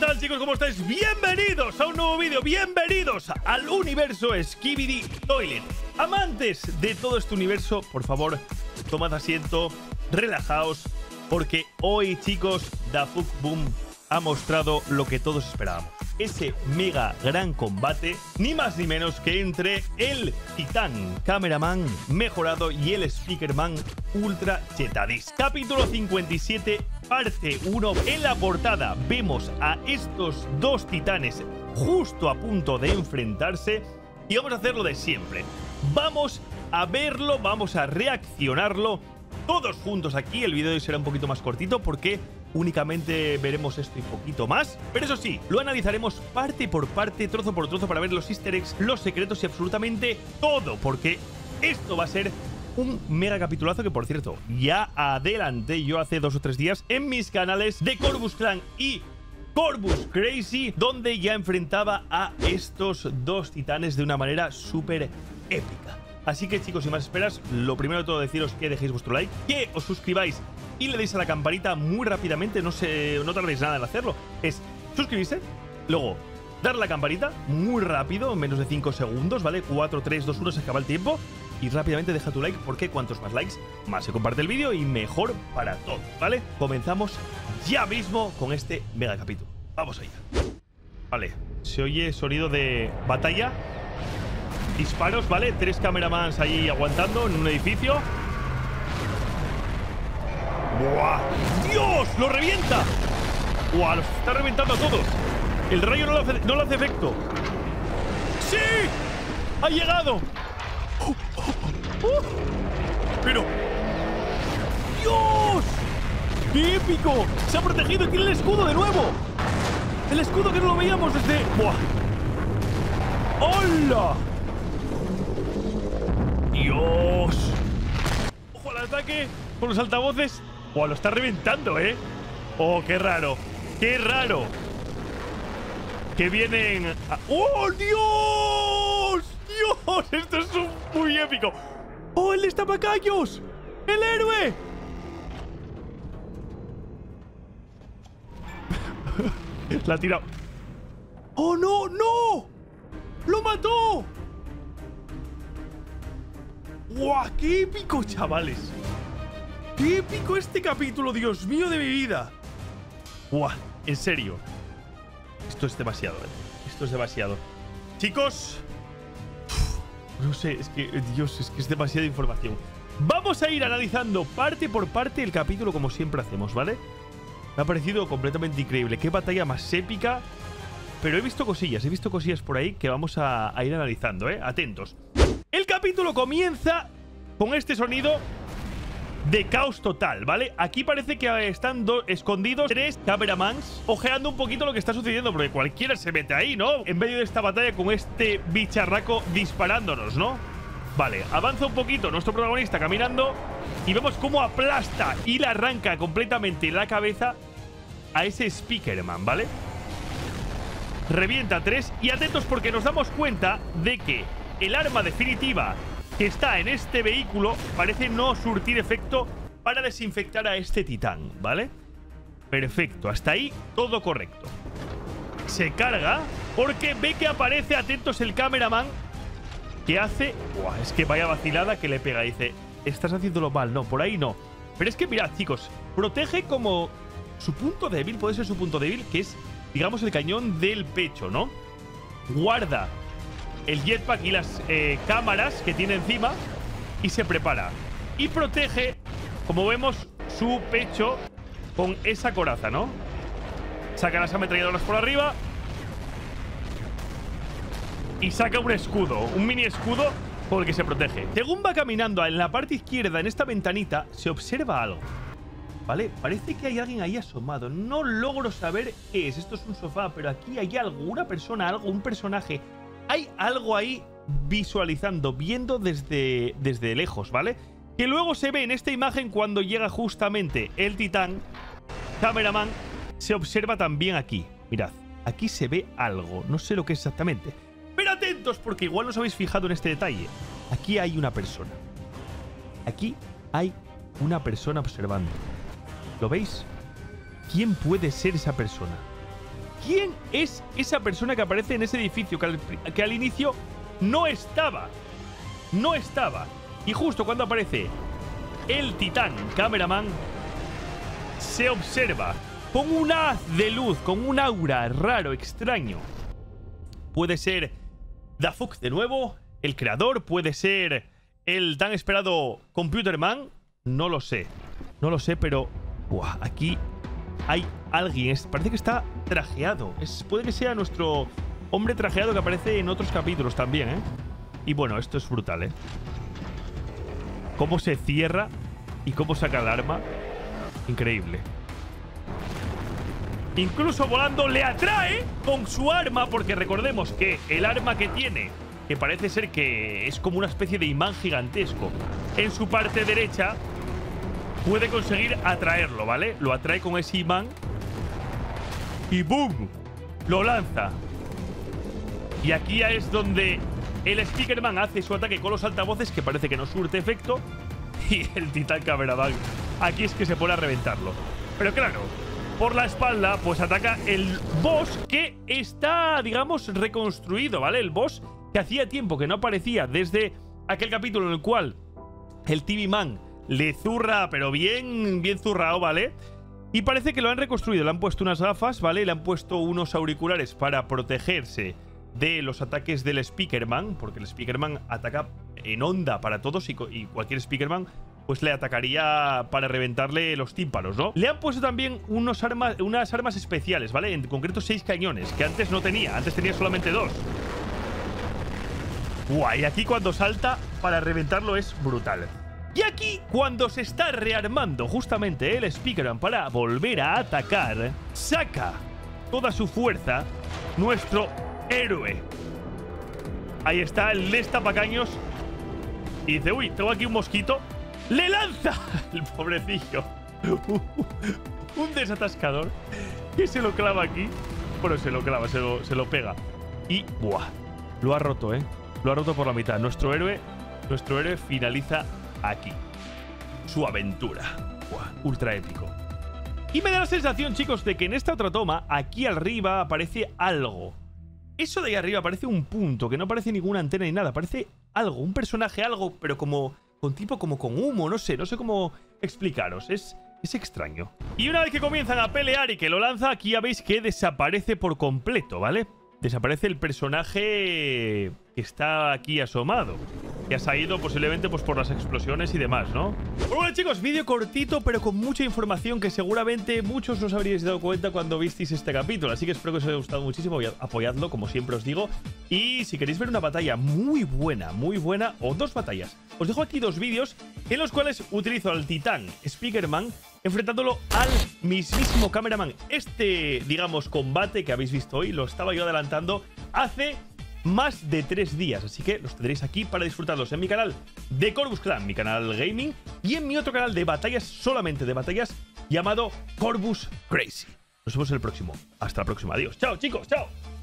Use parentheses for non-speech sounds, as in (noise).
tal chicos? ¿Cómo estáis? Bienvenidos a un nuevo vídeo, bienvenidos al universo Skibidi Toilet. Amantes de todo este universo, por favor, tomad asiento, relajaos, porque hoy chicos, Dafuk Boom ha mostrado lo que todos esperábamos. Ese mega gran combate, ni más ni menos que entre el Titán Cameraman mejorado y el Speakerman Ultra Chetadis. Capítulo 57, parte 1. En la portada vemos a estos dos titanes justo a punto de enfrentarse y vamos a hacerlo de siempre. Vamos a verlo, vamos a reaccionarlo todos juntos aquí. El vídeo será un poquito más cortito porque únicamente veremos esto y poquito más. Pero eso sí, lo analizaremos parte por parte, trozo por trozo, para ver los easter eggs, los secretos y absolutamente todo. Porque esto va a ser un mega capitulazo que, por cierto, ya adelanté yo hace dos o tres días en mis canales de Corvus Clan y Corvus Crazy, donde ya enfrentaba a estos dos titanes de una manera súper épica. Así que chicos, sin más esperas, lo primero de todo deciros que dejéis vuestro like, que os suscribáis y le deis a la campanita muy rápidamente, no, se, no tardéis nada en hacerlo. Es suscribirse, luego dar la campanita muy rápido, en menos de 5 segundos, ¿vale? 4, 3, 2, 1, se acaba el tiempo. Y rápidamente deja tu like porque cuantos más likes, más se comparte el vídeo y mejor para todos, ¿vale? Comenzamos ya mismo con este mega capítulo. Vamos allá. Vale, se oye sonido de batalla disparos, ¿vale? Tres cameramans ahí aguantando en un edificio. ¡Buah! ¡Dios! ¡Lo revienta! ¡Buah! Los está reventando a todos. El rayo no le hace, no le hace efecto. ¡Sí! ¡Ha llegado! ¡Uh! ¡Uh! ¡Pero! ¡Dios! ¡Qué épico! ¡Se ha protegido! ¡Tiene el escudo de nuevo! El escudo que no lo veíamos desde... ¡Buah! ¡Hola! ¡Dios! ¡Ojo al ataque! Con los altavoces. ¡Oh, lo está reventando, eh! ¡Oh, qué raro! ¡Qué raro! Que vienen... ¡Oh, Dios! ¡Dios! Esto es muy épico. ¡Oh, el destapacayos! ¡El héroe! (laughs) La ha tirado. ¡Oh, no! ¡No! ¡Lo mató! ¡Guau! ¡Qué épico, chavales! ¡Qué épico este capítulo! ¡Dios mío de mi vida! ¡Guau! En serio. Esto es demasiado, ¿eh? Esto es demasiado. Chicos. No sé, es que... Dios, es que es demasiada información. Vamos a ir analizando parte por parte el capítulo como siempre hacemos, ¿vale? Me ha parecido completamente increíble. Qué batalla más épica. Pero he visto cosillas, he visto cosillas por ahí que vamos a, a ir analizando, ¿eh? Atentos. Capítulo comienza con este sonido de caos total, ¿vale? Aquí parece que están escondidos tres cameramans ojeando un poquito lo que está sucediendo, porque cualquiera se mete ahí, ¿no? En medio de esta batalla con este bicharraco disparándonos, ¿no? Vale, avanza un poquito nuestro protagonista caminando y vemos cómo aplasta y le arranca completamente la cabeza a ese Speakerman, ¿vale? Revienta tres y atentos porque nos damos cuenta de que el arma definitiva que está en este vehículo parece no surtir efecto para desinfectar a este titán, ¿vale? Perfecto, hasta ahí todo correcto. Se carga porque ve que aparece, atentos, el cameraman que hace... Buah, es que vaya vacilada que le pega. Dice, estás haciéndolo mal. No, por ahí no. Pero es que mirad, chicos, protege como su punto débil, puede ser su punto débil, que es, digamos, el cañón del pecho, ¿no? Guarda el jetpack y las eh, cámaras que tiene encima y se prepara. Y protege, como vemos, su pecho con esa coraza, ¿no? Saca las ametralladoras por arriba y saca un escudo, un mini escudo con el que se protege. Según va caminando en la parte izquierda, en esta ventanita, se observa algo. ¿Vale? Parece que hay alguien ahí asomado. No logro saber qué es. Esto es un sofá, pero aquí hay algo, una persona, algo, un personaje hay algo ahí visualizando, viendo desde, desde lejos, ¿vale? Que luego se ve en esta imagen cuando llega justamente el titán, cameraman, se observa también aquí. Mirad, aquí se ve algo, no sé lo que es exactamente. Pero atentos porque igual no os habéis fijado en este detalle. Aquí hay una persona. Aquí hay una persona observando. ¿Lo veis? ¿Quién puede ser esa persona? Quién es esa persona que aparece en ese edificio que al, inicio no estaba. No estaba. Y justo cuando aparece el titán cameraman, se observa con un haz de luz, con un aura raro, extraño. Puede ser Dafuk de nuevo, el creador, puede ser el tan esperado Computerman, no lo sé. No lo sé, pero buah, aquí hay alguien. parece que está trajeado. Es, puede que sea nuestro hombre trajeado que aparece en otros capítulos también, ¿eh? Y bueno, esto es brutal, ¿eh? Cómo se cierra y cómo saca el arma. Increíble. Incluso volando le atrae con su arma, porque recordemos que el arma que tiene, que parece ser que es como una especie de imán gigantesco, en su parte derecha puede conseguir atraerlo, ¿vale? Lo atrae con ese imán y ¡boom! Lo lanza. Y aquí es donde el Speakerman hace su ataque con los altavoces que parece que no surte efecto (laughs) y el Titán Cameraman aquí es que se pone a reventarlo. Pero claro, por la espalda pues ataca el boss que está, digamos, reconstruido, ¿vale? El boss que hacía tiempo que no aparecía desde aquel capítulo en el cual el TV Man le zurra, pero bien, bien zurrado, ¿vale? Y parece que lo han reconstruido, le han puesto unas gafas, ¿vale? Le han puesto unos auriculares para protegerse de los ataques del Speakerman, porque el Speakerman ataca en onda para todos y, cualquier Speakerman pues le atacaría para reventarle los tímpanos, ¿no? Le han puesto también unos unas armas especiales, ¿vale? En concreto seis cañones, que antes no tenía, antes tenía solamente dos. Guay, aquí cuando salta para reventarlo es brutal. Aquí, cuando se está rearmando justamente el Speakerman para volver a atacar, saca toda su fuerza nuestro héroe. Ahí está el Pacaños. Y dice, uy, tengo aquí un mosquito. ¡Le lanza! (laughs) El pobrecillo. (laughs) un desatascador que se lo clava aquí. Bueno, se lo clava, se lo, se lo pega. Y, ¡buah! Lo ha roto, ¿eh? Lo ha roto por la mitad. Nuestro héroe, nuestro héroe finaliza aquí. Su aventura. Buah, ultra épico. Y me da la sensación, chicos, de que en esta otra toma, aquí arriba aparece algo. Eso de ahí arriba parece un punto, que no parece ninguna antena ni nada. Parece algo, un personaje, algo, pero como con tipo como con humo, no sé, no sé cómo explicaros. Es, es extraño. Y una vez que comienzan a pelear y que lo lanza, aquí ya veis que desaparece por completo, ¿vale? Desaparece el personaje que está aquí asomado. Que ha salido posiblemente pues, por las explosiones y demás, ¿no? bueno, chicos, vídeo cortito, pero con mucha información que seguramente muchos no os habríais dado cuenta cuando visteis este capítulo. Así que espero que os haya gustado muchísimo. Apoyadlo, como siempre os digo. Y si queréis ver una batalla muy buena, muy buena, o dos batallas, os dejo aquí dos vídeos en los cuales utilizo al titán Speakerman enfrentándolo al mismísimo cameraman. Este, digamos, combate que habéis visto hoy lo estaba yo adelantando hace más de tres días, así que los tendréis aquí para disfrutarlos en mi canal de Corvus Clan, mi canal gaming, y en mi otro canal de batallas, solamente de batallas, llamado Corvus Crazy. Nos vemos en el próximo. Hasta la próxima. Adiós. Chao, chicos. Chao.